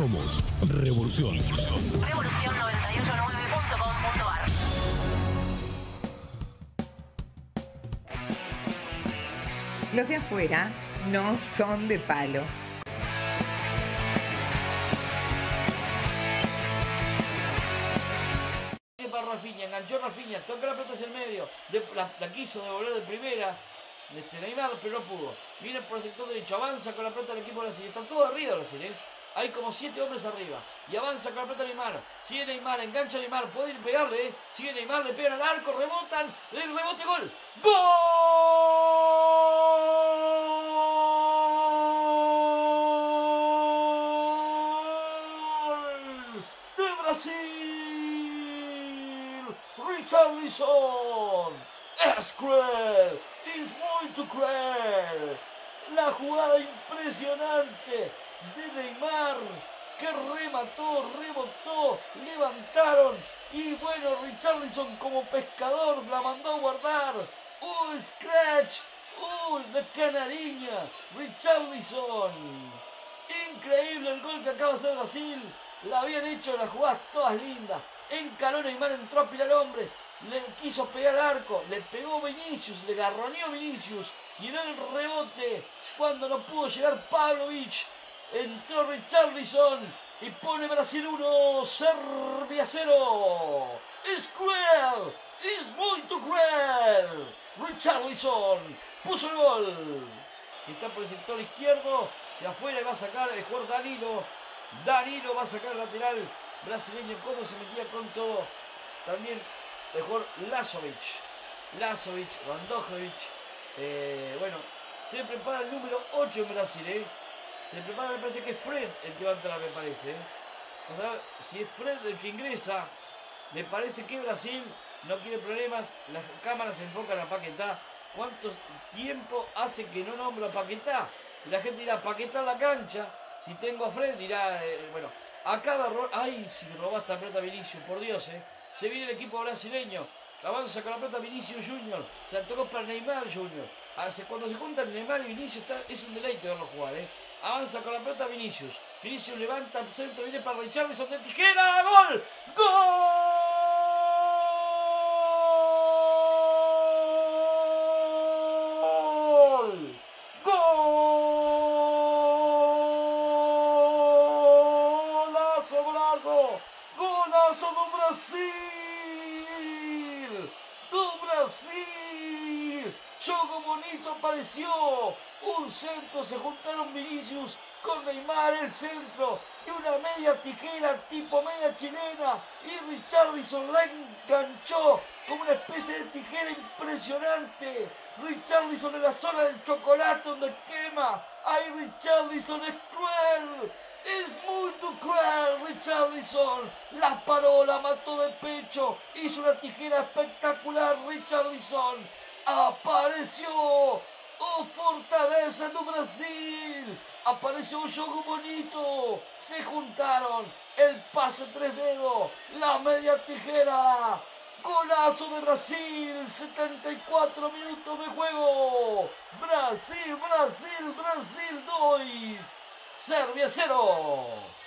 Somos Revolución. Revolución 989.com.ar Los de afuera no son de palo. para Rafinha, enganchó Rafinha, toca la pelota hacia el medio, de- la, la quiso devolver de primera, este, Neymar, pero no pudo. Viene por el sector derecho, avanza con la pelota del equipo Brasil, están todos arriba Brasil, ¿eh? Hay como siete hombres arriba. Y avanza con la Neymar. Sigue Neymar, engancha Neymar, puede ir a pegarle, ¿eh? Sigue Neymar, le pegan al arco, rebotan, el rebote, gol. ¡Gol! ¡De Brasil! Richarlison. Es cruel. Es muy cruel. La jugada impresionante de Neymar que remató, rebotó, levantaron y bueno, Richarlison como pescador la mandó a guardar. ¡Oh, Scratch! ¡Oh, la canariña! Richarlison. Increíble el gol que acaba de hacer Brasil. La habían hecho las jugadas todas lindas. Encaró Neymar, entró a pilar hombres. Le quiso pegar arco. Le pegó Vinicius, le garroneó Vinicius. Giró el rebote. Cuando no pudo llegar Pavlovic. Entró Richarlison y pone Brasil 1, Serbia 0. Es cruel, es muy cruel. Richarlison puso el gol. Está por el sector izquierdo, se afuera y va a sacar el jugador Danilo. Danilo va a sacar el lateral brasileño cuando se metía con todo. También el jugador Lazovic. Lazovic, Vandojovic. Eh, bueno, se prepara el número 8 en Brasil, ¿eh? Se prepara, me parece que es Fred el que va a entrar, me parece. ¿eh? Vamos a ver si es Fred el que ingresa. Me parece que Brasil no quiere problemas. Las cámaras se enfocan a Paquetá. ¿Cuánto tiempo hace que no nombra a Paquetá? Y la gente dirá, Paquetá la cancha. Si tengo a Fred, dirá, eh, bueno, acaba robar. Ay, si robaste la pelota Vinicius, por Dios, eh. Se viene el equipo brasileño. Avanza con la pelota Vinicius Junior. Se tocó para Neymar Junior. Cuando se juntan Neymar y Vinicius es un deleite verlo jugar, eh. Avanza con la pelota Vinicius. Vinicius levanta el centro, viene para Richarlison de tijera. ¡Gol! ¡Gol! ¡Golazo, golazo! ¡Golazo do Brasil! ¡Jogo bonito apareció! Un centro, se juntaron Vinicius con Neymar el centro y una media tijera tipo media chilena y Richarlison la enganchó como una especie de tijera impresionante. Richarlison en la zona del chocolate donde quema. ¡Ay, Richarlison es cruel! Es muy cruel, Richarlison. La paró, la mató de pecho. Hizo una tijera espectacular, Richarlison. Apareció. ¡Oh, fortaleza do Brasil! Apareció un juego bonito. Se juntaron. El pase tres dedos. La media tijera. Golazo de Brasil. 74 minutos de juego. Brasil, Brasil, Brasil 2. Serbia 0.